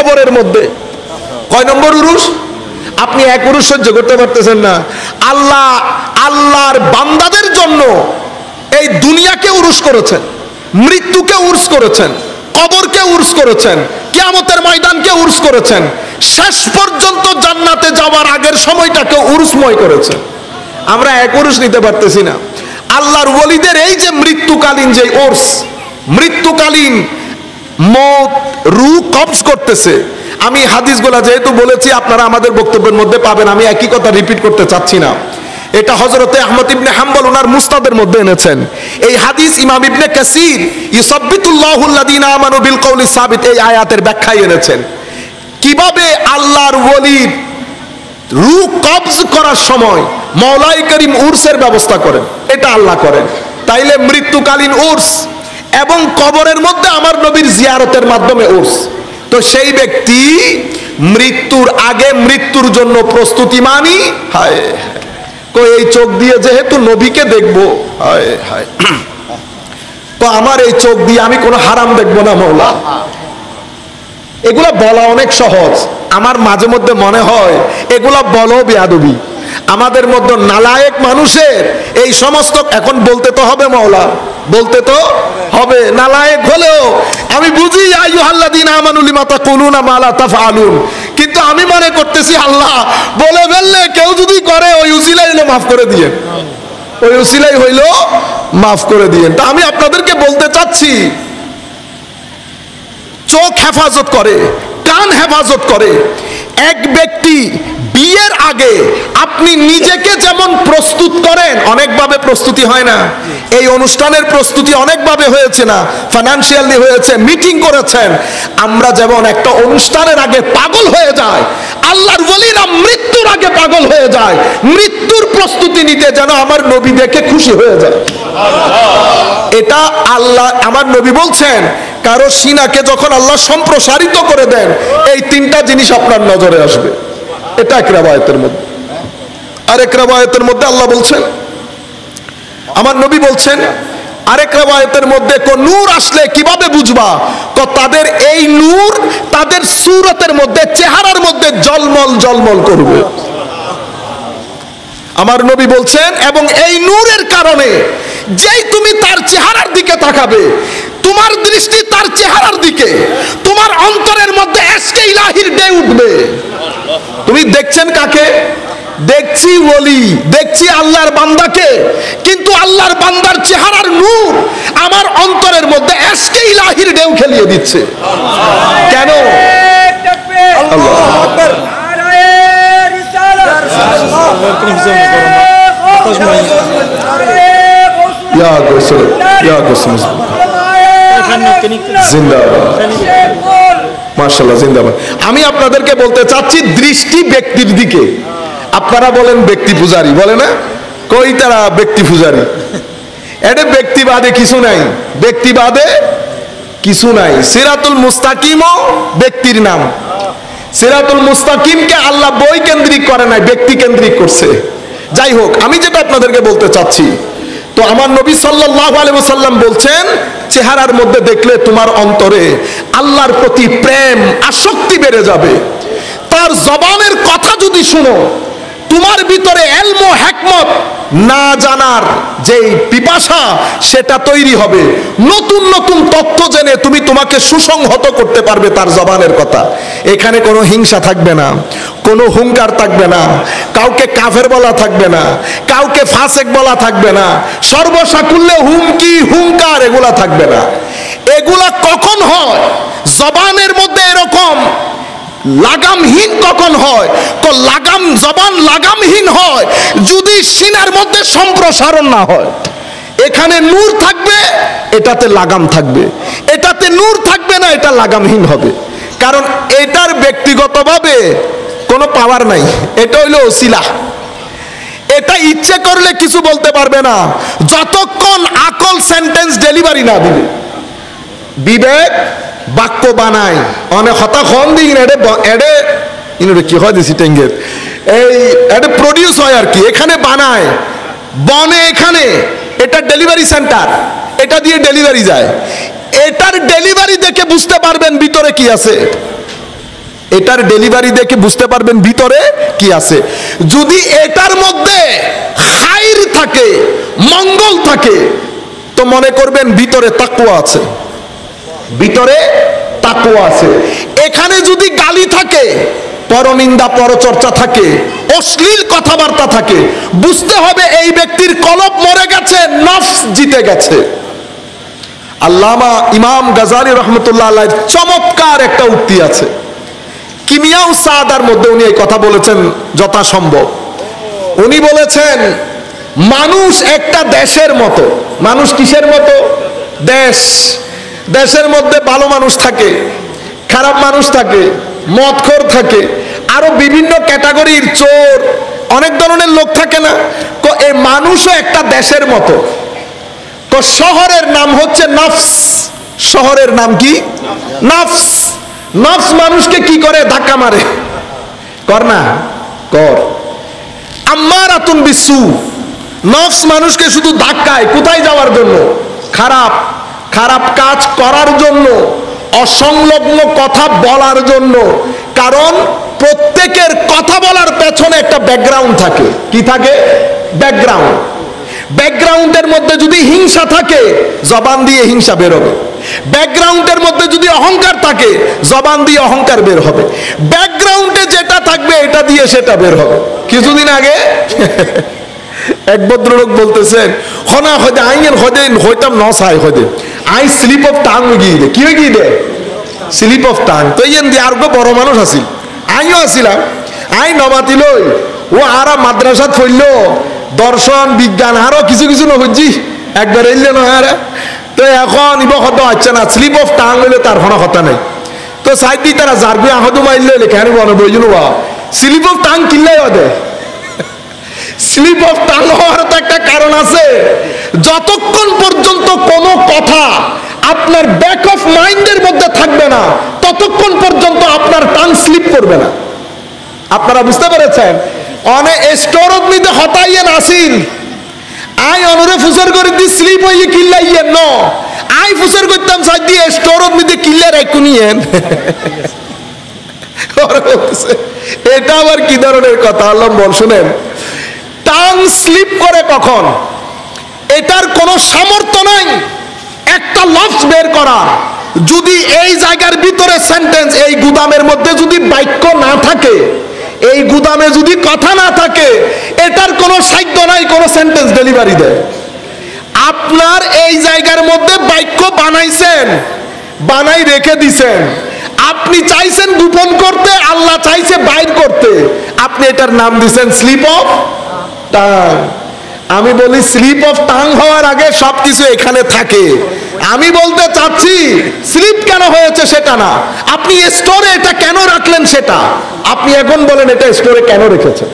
কবরের মধ্যে। কয় নম্বর উরুস? আপনি এক উরুস সহ্য করতে পারতেছেন না। আল্লাহ, আল্লাহর বান্দাদের জন্য এই দুনিয়াকে উরুস করেছেন, মৃত্যুকে উর্স করেছেন, কবরকে উর্স করেছেন, কিয়ামতের ময়দানকে উর্স করেছেন, শেষ পর্যন্ত জান্নাতে যাওয়ার আগের সময়টাকে উর্সময় করেছেন। আমরা এক উরুস নিতে পারতেছি না। আল্লাহর ওলিদের এই যে মৃত্যুকালীন যে ওর্স মৃত্যুকালীন মত রু কবজ করতেছে। আমি হাদিসগুলা যেহেতু বলেছি, আপনারা আমাদের বক্তব্যের মধ্যে পাবেন, আমি একই কথা রিপিট করতে চাচ্ছি না। এটা হজরতে আহমদ ইবনে হাম্বল ওনার মুস্তাদের মধ্যে এনেছেন। এই হাদিস ইমাম ইবনে কাসির ইউসাব্বিতুল্লাহুল্লাযিনা আমানু বিল কওলি সাবিত এই আয়াতের ব্যাখ্যায় এনেছেন। কীভাবে আল্লাহর ওলির রু কবজ করার সময় মৌলাই করিম উর্সের ব্যবস্থা করেন? এটা আল্লাহ করেন। তাইলে মৃত্যুকালীন উর্স এবং কবরের মধ্যে আমার নবীর জিয়ারতের মাধ্যমে উর্স। তো সেই ব্যক্তি মৃত্যুর আগে মৃত্যুর জন্য প্রস্তুতি মানি। হায় এই চোখ দিয়ে যেহেতু নবীকে দেখব তো আমার এই চোখ দিয়ে আমি কোনো হারাম দেখব না, মৌলা। এগুলো বলা অনেক সহজ। আমার মাঝে মধ্যে মনে হয়, এগুলা বলো বেয়াদবি। আমাদের মধ্যে নালায়েক মানুষের এই সমস্ত, এখন বলতে তো হবে মৌলা বলতে তো হবে, নালায়েক হলেও আমি বুঝি আইয়ুহাল্লাদিন আমানুলি মাতা কুলুনা মালা তাফআলুন কিন্তু আমি মনে করতেছি, আল্লাহ, বলে ফেললে কেউ যদি করে, ওই উসিলাই হইল মাফ করে দিয়ে। ওই উসিলাই হইল মাফ করে দিয়ে। তা আমি আপনাদেরকে বলতে চাচ্ছি, চোখ হেফাজত করে, কান হেফাজত করে, এক ব্যক্তি বিয়ের আগে আপনি নিজেকে যেমন প্রস্তুত করেন, অনেকভাবে প্রস্তুতি হয় না। এই অনুষ্ঠানের প্রস্তুতি অনেকভাবে হয়েছে না। ফাইনান্সিয়ালি হয়েছে মিটিং করেছেন। আমরা যেমন একটা অনুষ্ঠানের আগে পাগল হয়ে যায় আল্লাহর বলিরা মৃত্যুর আগে পাগল হয়ে যায়, মৃত্যুর প্রস্তুতি নিতে যেন আমার নবী দেখে খুশি হয়ে যায়। এটা আল্লাহ, আমার নবী বলছেন, কারও সিনাকে যখন আল্লাহ সম্প্রসারিত করে দেন, এই তিনটা জিনিস আপনার নজরে আসবে। এটা এক রাবায়তের মধ্যে। আরেক রাবায়তের মধ্যে আল্লাহ বলছেন, আমার নবী বলছেন, আরেক রাবায়তের মধ্যে কোন নূর আসলে কীভাবে বুঝবা? তো তাদের এই নূর তাদের সুরতের মধ্যে, চেহারার মধ্যে জলমল জলমল করবে। আমার নবী বলছেন, এবং এই নূরের কারণে যেই তুমি তার চেহারার দিকে তাকাবে, তোমার দৃষ্টি তার চেহারার দিকে, তোমার অন্তরের মধ্যে এসকে ইলাহির ডে উঠবে। তুমি দেখছেন কাকে? দেখছি বলি দেখছি আল্লাহর বান্দাকে। কিন্তু আল্লাহর বান্দার চেহারার নূর আমার অন্তরের মধ্যে এসকে ইলাহির ঢেউ খেলিয়ে দিচ্ছে। কেন? জিন্দাবাদ। মার্শাল্লাহ জিন্দাবাদ। আমি আপনাদেরকে বলতে চাচ্ছি, দৃষ্টি ব্যক্তির দিকে। আপনারা বলেন ব্যক্তি পূজারি, বলে না? কই তারা ব্যক্তি পূজারি? এটা ব্যক্তিবাদে কিছু নাই। ব্যক্তিবাদে কিছু নাই। সিরাতুল মুস্তাকিমও ব্যক্তির নাম। সিরাতুল মুস্তাকিমকে আল্লাহ বই কেন্দ্রিক করে নাই, ব্যক্তি কেন্দ্রিক করছে। যাই হোক, আমি যেটা আপনাদেরকে বলতে চাচ্ছি তো আমার নবী সাল্লাহ আলহাম বলছেন, চেহারার মধ্যে দেখলে তোমার অন্তরে আল্লাহর প্রতি প্রেম, আসক্তি বেড়ে যাবে। তার জবানের কথা যদি শুনো তোমার ভিতরে এলমো হ্যাকমত না জানার যে পিপাসা, সেটা তৈরি হবে। নতুন নতুন তথ্য জেনে তুমি তোমাকে সুসংহত করতে পারবে তার জবানের কথা। এখানে কোনো হিংসা থাকবে না, কোনো হুঙ্কার থাকবে না, কাউকে কাফের বলা থাকবে না, কাউকে ফাসেক বলা থাকবে না, সর্বসাকুল্যে হুমকি, হুঙ্কার এগুলা থাকবে না। এগুলা কখন হয়? জবানের মধ্যে এরকম লাগামহীন কখন হয়? তো লাগাম জবান লাগামহীন হয় যদি সিনার মধ্যে সম্প্রসারণ না হয়। এখানে নূর থাকবে, এটাতে লাগাম থাকবে। এটাতে নূর থাকবে না, এটা লাগামহীন হবে। কারণ এটার ব্যক্তিগতভাবে কোনো পাওয়ার নাই। এটা হইল ওসিলা। এটা ইচ্ছে করলে কিছু বলতে পারবে না। যতক্ষণ আকল সেন্টেন্স ডেলিভারি না দিবে। বিবেক বাক্য বানায় অনেক হতা খন দিন এডে এডে কি হয় দিছি টেঙ্গের। এই এটা প্রডিউস হয় আর কি, এখানে বানায়। বনে এখানে, এটা ডেলিভারি সেন্টার এটা দিয়ে ডেলিভারি যায়। এটার ডেলিভারি দেখে বুঝতে পারবেন ভিতরে কি আছে। এটার ডেলিভারি দেখে বুঝতে পারবেন ভিতরে কি আছে। যদি এটার মধ্যে হাইর থাকে, মঙ্গল থাকে, তো মনে করবেন ভিতরে তাকুয়া আছে। ভিতরে তাকুয়া আছে। এখানে যদি গালি থাকে, পরনিন্দা, পরচর্চা থাকে, অশ্লীল কথাবার্তা থাকে, বুঝতে হবে এই ব্যক্তির কলব মরে গেছে, নফস জিতে গেছে। আল্লামা ইমাম গাজালি রহমতুল্লাহ আল্লাহ চমৎকার একটা উক্তি আছে। কিমিয়াও সাদার মধ্যে উনি এই কথা বলেছেন যথাসম্ভব। উনি বলেছেন, মানুষ একটা দেশের মতো। মানুষ কিসের মতো? দেশ। দেশের মধ্যে ভালো মানুষ থাকে, খারাপ মানুষ থাকে, মদখোর থাকে, আরও বিভিন্ন ক্যাটাগরির চোর, অনেক ধরনের লোক থাকে না। তো এই মানুষও একটা দেশের মতো। তো শহরের নাম হচ্ছে নফস। শহরের নাম কি? নফস। নফস মানুষকে কি করে? ধাক্কা মারে। কর না, কর। আম্মার আতুন বিশ্বু নফস মানুষকে শুধু ধাক্কায়, কোথায় যাওয়ার জন্য? খারাপ। খারাপ কাজ করার জন্য, অসংলগ্ন কথা বলার জন্য, কারণ প্রত্যেকের কথা বলার পেছনে একটা ব্যাকগ্রাউন্ড থাকে। কি থাকে? ব্যাকগ্রাউন্ড ব্যাকগ্রাউন্ডের মধ্যে যদি হিংসা থাকে, জবান দিয়ে হিংসা বেরোবে ব্যাকগ্রাউন্ডের মধ্যে যদি অহংকার থাকে, জবান দিয়ে অহংকার বের হবে। ব্যাকগ্রাউন্ডে যেটা থাকবে, এটা দিয়ে সেটা বের হবে। কিছুদিন আগে এক ভদ্রলোক বলতেছেন, হনা হদে আইনের হদে হইতাম ন সাই হদে আই স্লিপ অফ টাং গিয়ে দে। কি গিয়ে দে? Slip of tongue. তো ইয়েন দিয়ে আর বড় মানুষ আছিল। আইও আসিলাম আই নবাতি লই। ও আরা মাদ্রাসাত ফইল দর্শন, বিজ্ঞান, আরও কিছু কিছু নবজি একবার এলে নয় তো এখন ইব হত হচ্ছে না, স্লিপ অফ টাং হইলে তার কোনো কথা নাই। তো সাইড দিয়ে তারা জারবি আহদু মাইলে লেখা বনে বইজুন বা? স্লিপ অফ টাং কিনলে ওদের স্লিপ অফ টাং হওয়ার তো একটা কারণ আছে। যতক্ষণ পর্যন্ত কোনো কথা আপনার ব্যাক অফ মাইন্ডের মধ্যে থাকবে না, ততক্ষণ পর্যন্ত আপনার টান স্লিপ করবে না। আপনারা বুঝতে পেরেছেন? অনে স্টোর নিতে হতাইয়েন আসিল আই অনরে ফুসর করে দি স্লিপ হইয়ে কিল্লাইয়েন ন। আই ফুসর করতাম সাজ দিয়ে স্টোর নিতে কিল্লে রাখুনিয়েন এটা আবার কি ধরনের কথা? আল্লাহ বল, শুনেন। টাং স্লিপ করে কখন? এটার কোনো সামর্থ্য নাই। একটা লফস বের করা যদি এই জায়গার ভিতরে সেন্টেন্স এই গুদামের মধ্যে যদি বাক্য না থাকে, এই গুদামে যদি কথা না থাকে, এটার কোনো সাধ্য নাই কোনো সেন্টেন্স ডেলিভারি দেয়। আপনার এই জায়গার মধ্যে বাক্য বানাইছেন, বানাই রেখে দিছেন। আপনি চাইছেন গোপন করতে, আল্লাহ চাইছে বাইর করতে। আপনি এটার নাম দিছেন স্লিপ অফ টাং আমি বলি স্লিপ অফ টাং হওয়ার আগে সবকিছু এখানে থাকে। আমি বলতে চাচ্ছি, স্লিপ কেন হয়েছে সেটা না। আপনি স্টোরে এটা কেন রাখলেন সেটা? আপনি এখন বলেন এটা স্টোরে কেন রেখেছেন?